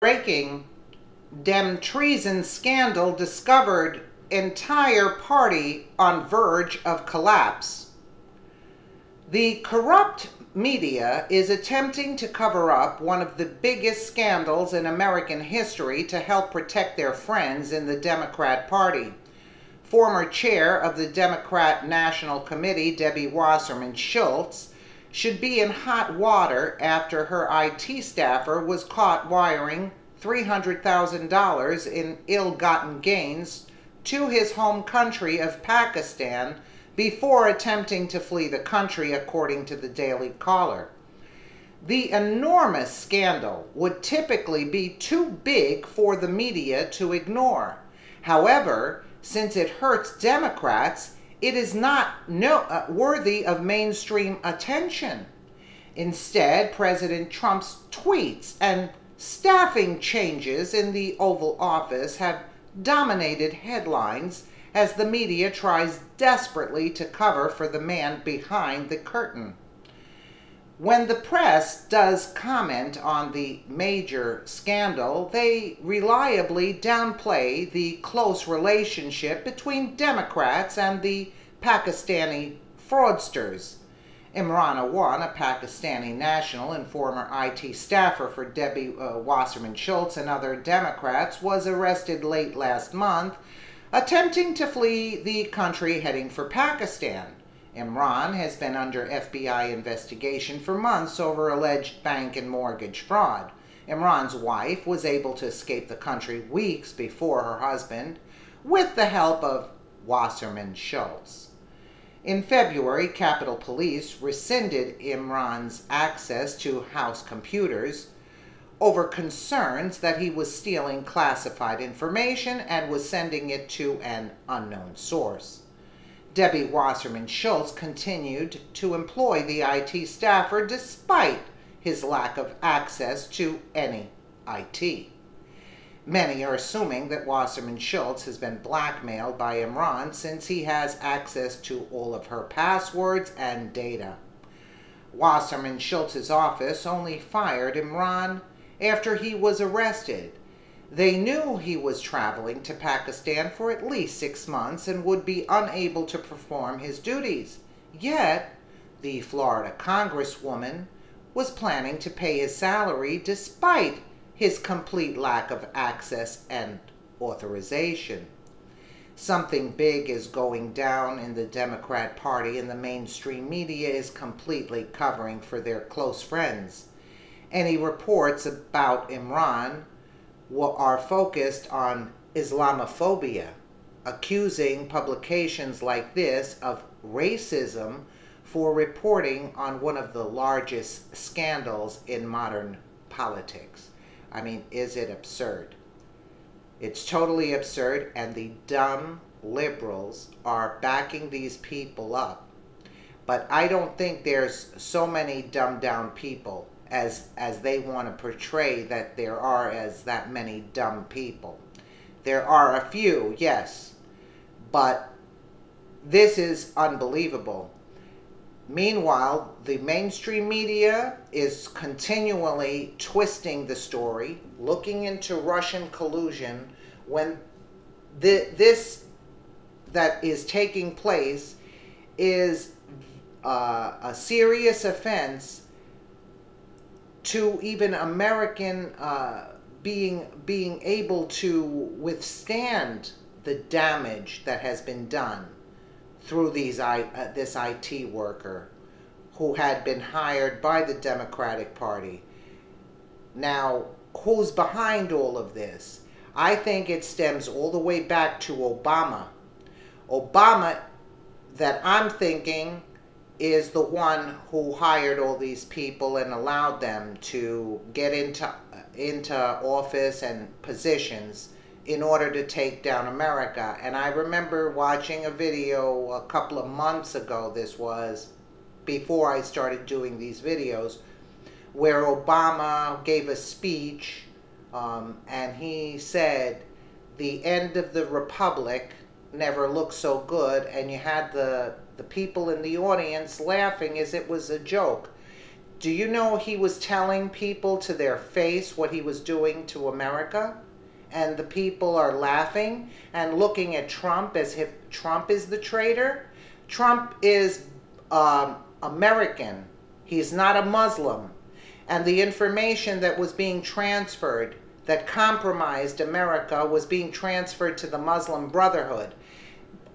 breaking Dem treason scandal discovered entire party on verge of collapse. The corrupt media is attempting to cover up one of the biggest scandals in American history to help protect their friends in the Democrat Party. Former chair of the Democrat National Committee, Debbie Wasserman Schultz, should be in hot water after her IT staffer was caught wiring $300,000 in ill gotten gains to his home country of Pakistan before attempting to flee the country, according to the Daily Caller. The enormous scandal would typically be too big for the media to ignore. However, since it hurts Democrats, it is not no, uh, worthy of mainstream attention. Instead, President Trump's tweets and Staffing changes in the Oval Office have dominated headlines as the media tries desperately to cover for the man behind the curtain. When the press does comment on the major scandal, they reliably downplay the close relationship between Democrats and the Pakistani fraudsters. Imran Awan, a Pakistani national and former IT staffer for Debbie uh, Wasserman Schultz and other Democrats, was arrested late last month attempting to flee the country heading for Pakistan. Imran has been under FBI investigation for months over alleged bank and mortgage fraud. Imran's wife was able to escape the country weeks before her husband with the help of Wasserman Schultz. In February, Capitol Police rescinded Imran's access to House computers over concerns that he was stealing classified information and was sending it to an unknown source. Debbie Wasserman Schultz continued to employ the IT staffer despite his lack of access to any IT. Many are assuming that Wasserman Schultz has been blackmailed by Imran since he has access to all of her passwords and data. Wasserman Schultz's office only fired Imran after he was arrested. They knew he was traveling to Pakistan for at least six months and would be unable to perform his duties. Yet, the Florida Congresswoman was planning to pay his salary despite his complete lack of access and authorization. Something big is going down in the Democrat Party, and the mainstream media is completely covering for their close friends. Any reports about Imran are focused on Islamophobia, accusing publications like this of racism for reporting on one of the largest scandals in modern politics. I mean, is it absurd? It's totally absurd, and the dumb liberals are backing these people up. But I don't think there's so many dumbed down people as as they want to portray that there are as that many dumb people. There are a few, yes, but this is unbelievable. Meanwhile, the mainstream media is continually twisting the story, looking into Russian collusion when the, this that is taking place is uh, a serious offense to even American uh, being being able to withstand the damage that has been done through these I, uh, this IT worker who had been hired by the Democratic Party. Now, who's behind all of this? I think it stems all the way back to Obama. Obama, that I'm thinking, is the one who hired all these people and allowed them to get into into office and positions in order to take down America. And I remember watching a video a couple of months ago, this was, before I started doing these videos, where Obama gave a speech um, and he said, the end of the republic never looked so good and you had the, the people in the audience laughing as it was a joke. Do you know he was telling people to their face what he was doing to America? And the people are laughing and looking at Trump as if Trump is the traitor. Trump is um, American, he's not a Muslim. And the information that was being transferred that compromised America was being transferred to the Muslim Brotherhood.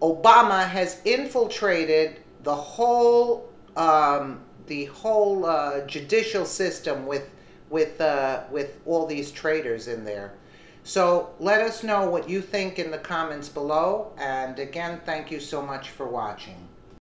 Obama has infiltrated the whole um, the whole uh, judicial system with with uh, with all these traitors in there. So let us know what you think in the comments below. And again, thank you so much for watching.